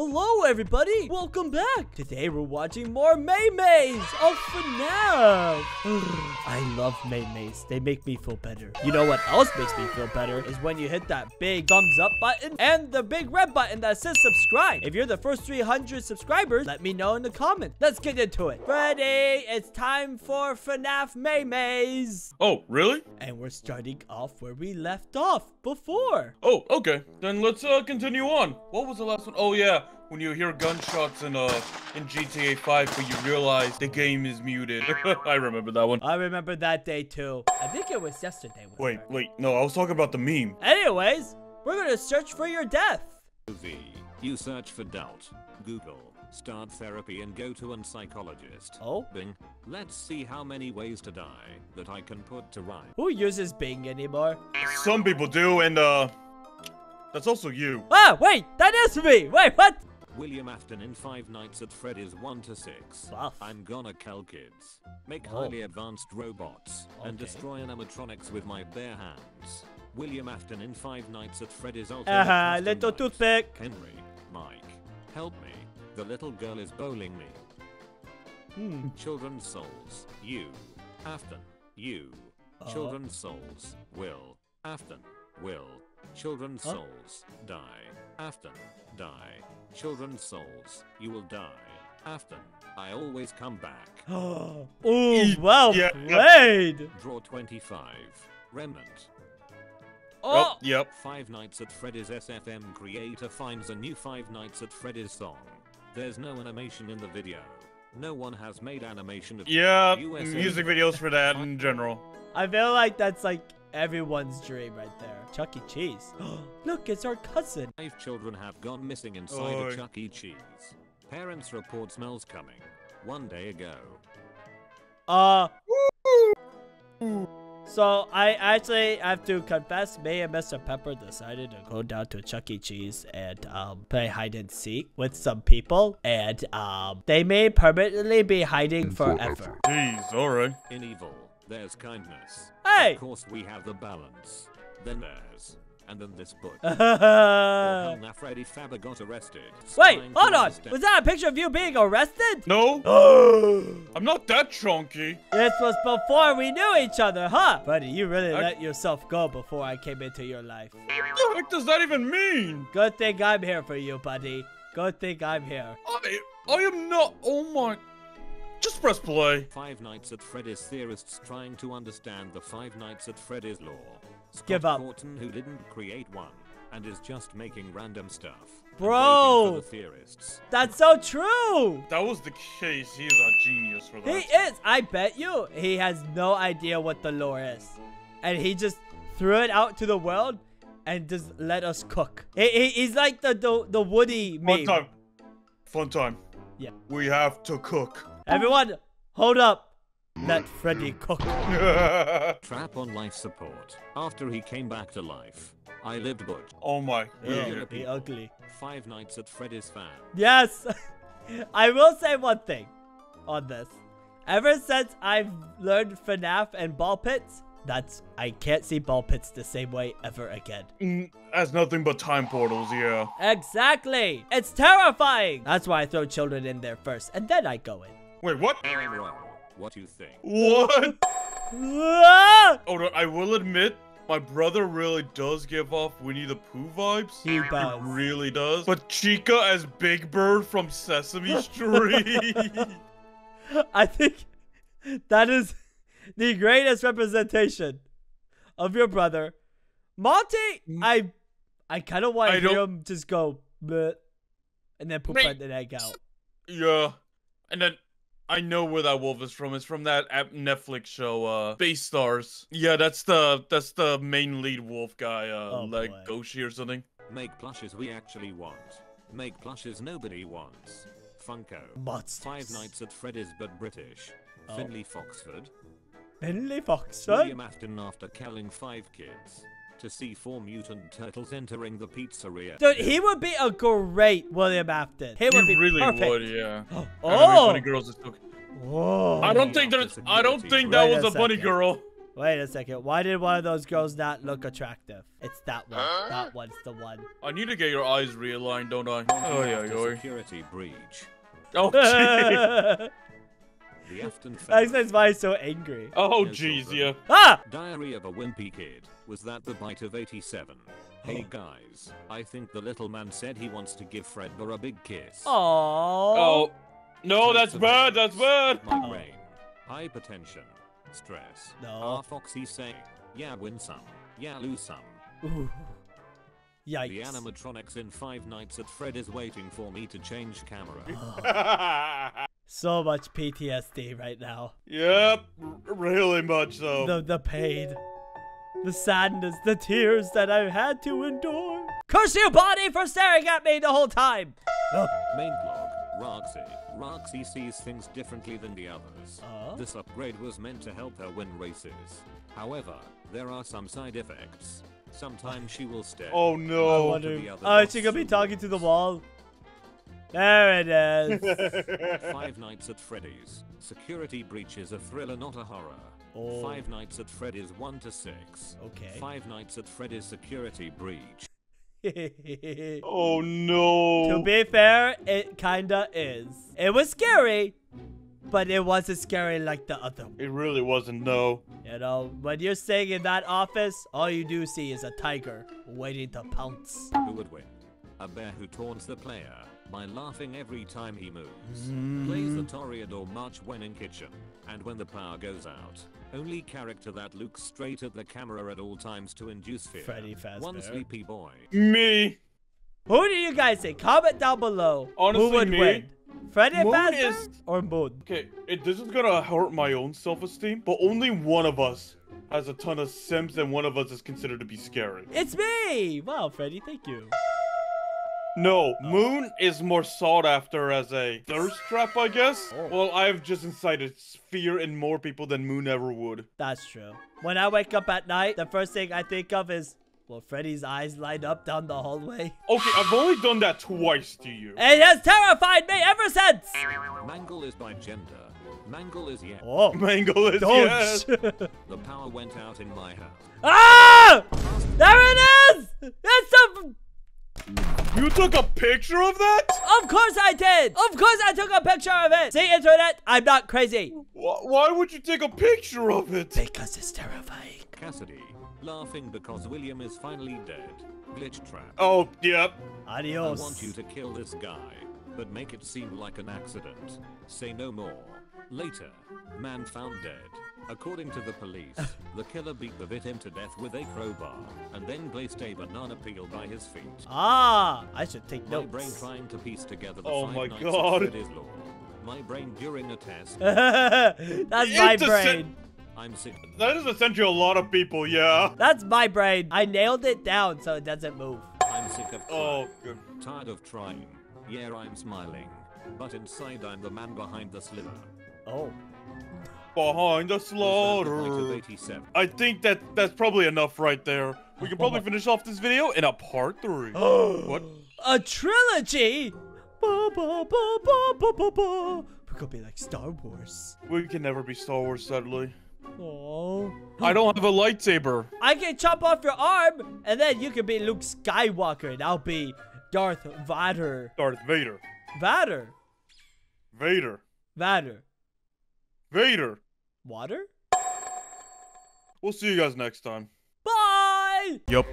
Hello, everybody. Welcome back. Today, we're watching more Maymays of FNAF. I love Maymays. They make me feel better. You know what else makes me feel better is when you hit that big thumbs up button and the big red button that says subscribe. If you're the first 300 subscribers, let me know in the comments. Let's get into it. Ready? It's time for FNAF Maymays. Oh, really? And we're starting off where we left off before. Oh, okay. Then let's uh continue on. What was the last one? Oh yeah, when you hear gunshots in uh in GTA 5, but you realize the game is muted. I remember that one. I remember that day too. I think it was yesterday. wasn't Wait, wait. No, I was talking about the meme. Anyways, we're gonna search for your death. V. You search for doubt. Google. Start therapy and go to an psychologist. Oh, Bing. Let's see how many ways to die that I can put to rhyme. who uses Bing anymore? Some people do, and uh, that's also you. Ah, wait, that is me. Wait, what? William Afton in Five Nights at Freddy's 1 to 6. Buff. I'm gonna kill kids. Make Oh. highly advanced robots. And destroy animatronics with my bare hands. William Afton in Five Nights at Freddy's Ultimate Uh-huh, little Night. toothpick. Henry, Mike, help me. The little girl is bowling me. Hmm. Children's souls. You. Afton. You. Uh. Children's souls. Will. Afton. Will. Children's Huh? souls. Die. Afton. Die. Children's souls. You will die. Afton. I always come back. Ooh, well Yeah. played. Draw 25. Remnant. Oh, oh. yep. Five Nights at Freddy's SFM creator finds a new Five Nights at Freddy's song. There's no animation in the video. No one has made animation of Yeah, USA. music videos for that in general. I feel like that's like everyone's dream right there. Chuck E. Cheese. Look, it's our cousin. Five children have gone missing inside Oi. a Chuck E. Cheese. Parents report smells coming. One day ago. Uh. So I actually have to confess, me and Mr. Pepper decided to go down to Chuck E. Cheese and um, play hide and seek with some people, and um, they may permanently be hiding forever. Jeez, alright. In evil, there's kindness. Hey! Of course, we have the balance. Then there's. And then this book. Oh, or how Wait, now Freddy Fazbear got arrested. Wait, hold on. Was that a picture of you being arrested? No, I'm not that chunky. This was before we knew each other, huh? Buddy, you really I- let yourself go before I came into your life. What the heck does that even mean? Good thing I'm here for you, buddy. Good thing I'm here. I, I am not. Oh my. Just press play. Five Nights at Freddy's theorists trying to understand the Five Nights at Freddy's lore. Scott Give up. Cawthon, who didn't create one, and is just making random stuff. Bro. the theorists. That's so true. That was the case. He is a genius for that. He is. I bet you he has no idea what the lore is. And he just threw it out to the world and just let us cook. He, he- he's like the, the, the Woody Fun meme. time. Fun time. Yeah. We have to cook. Everyone, hold up. Let Freddy cook. Trap on life support. After he came back to life, I lived butch. oh my. Yeah, God. be ugly. Five Nights at Freddy's fan. Yes. I will say one thing on this. Ever since I've learned FNAF and ball pits, that's I can't see ball pits the same way ever again. Mm, That's nothing but time portals, yeah. Exactly. It's terrifying. That's why I throw children in there first, and then I go in. Wait, what? I'm wrong. What you think? What? Ah! Oh, no, I will admit, my brother really does give off Winnie the Pooh vibes. He does. He really does. But Chica as Big Bird from Sesame Street. I think that is the greatest representation of your brother. Monty, I I kind of want to hear don't- him just go Bleh, and then poop Mate. an egg out. yeah. And then I know where that wolf is from. It's from that Netflix show, uh, Beastars. Yeah, that's the that's the main lead wolf guy, uh, Oh, like boy. Goshi or something. Make plushes we actually want. Make plushes nobody wants. Funko. Monsters. Five Nights at Freddy's but British. Oh. Finley Foxford. Finley Foxford? William Afton after killing five kids. To see four mutant turtles entering the pizzeria. Dude, he would be a great William Afton. He would You be really perfect. would, yeah. Oh, Bunny girls is took- whoa. I don't think there's. I don't think that Wait was a a bunny girl. Wait a second. Why did one of those girls not look attractive? It's that one. That one's the one. I need to get your eyes realigned, don't I? Oh yeah, After yeah. security breach. Oh jeez. The Afton That family. explains why he's so angry. Oh jeez, children. yeah. Ah! Diary of a Wimpy Kid. Was that the bite of 87? Hey guys, I think the little man said he wants to give Fredbear a big kiss. Aww. Oh. No, that's bad, that's bad. Migraine, hypertension, stress. No. Our Foxy saying, yeah win some, yeah lose some. Ooh. Yikes. The animatronics in Five Nights at Fred is waiting for me to change camera. So much PTSD right now. yep, r- really much so. The the pain. The sadness, the tears that I've had to endure. Curse you, body, for staring at me the whole time! Oh, Main blog, Roxy. Roxy sees things differently than the others. Uh? This upgrade was meant to help her win races. However, there are some side effects. Sometimes she will stare. oh no! I no. wonder. the Oh, is she gonna be talking to the wall? There it is. Five Nights at Freddy's. Security breach is a thriller, not a horror. Oh. Five Nights at Freddy's 1 to 6. Okay. Five Nights at Freddy's security breach. oh no. To be fair, it kinda is. It was scary, but it wasn't scary like the other one. It really wasn't, no. You know, when you're staying in that office, all you do see is a tiger waiting to pounce. Who would win? A bear who taunts the player by laughing every time he moves. Mm. Plays the Toreador march when in kitchen. And when the power goes out. Only character that looks straight at the camera at all times to induce fear. Freddy Fazbear. One sleepy boy. Me. Who do you guys say? Comment down below. Honestly, Who would me. win? Freddy Fazbear is- or Moon? Okay, it, this is gonna hurt my own self-esteem, but only one of us has a ton of sims and one of us is considered to be scary. It's me! Wow, Freddy, thank you. No, Moon is more sought after as a thirst trap, I guess. Oh. Well, I've just incited fear in more people than Moon ever would. That's true. When I wake up at night, the first thing I think of is, will Freddy's eyes light up down the hallway? Okay, I've only done that twice to you. It has terrified me ever since! Mangle is by gender. Mangle is yes. Oh, Mangle is don't! yes. The power went out in my house. ah! There it is! It's a... You took a picture of that? Of course I did! Of course I took a picture of it! See, internet, I'm not crazy. Wh- Why would you take a picture of it? Because it's terrifying. Cassidy, laughing because William is finally dead. Glitch trap. Oh, yep. Adios. I Adios. want you to kill this guy, but make it seem like an accident. Say no more. Later, man found dead. According to the police, the killer beat the victim to death with a crowbar, and then placed a banana peel by his feet. Ah, I should take My notes. brain trying to piece together the Oh five my nights God. of Freddy's lore. My brain during a test. That's my It's brain. I'm sick. That is essentially a lot of people, yeah. That's my brain. I nailed it down so it doesn't move. I'm sick of Oh, good. Tired of trying. Yeah, I'm smiling. But inside I'm the man behind the sliver. Oh. Behind the Was that the night of slaughter. I think that that's probably enough right there. We can probably oh finish off this video in a part three. what? A trilogy? Ba, ba, ba, ba, ba, ba, ba. We could be like Star Wars. We can never be Star Wars, sadly. Oh. I don't have a lightsaber. I can chop off your arm, and then you can be Luke Skywalker, and I'll be Darth Vader. Darth Vader. Vader. Vader. Vader. Vader. Water? We'll see you guys next time. Bye! Yup.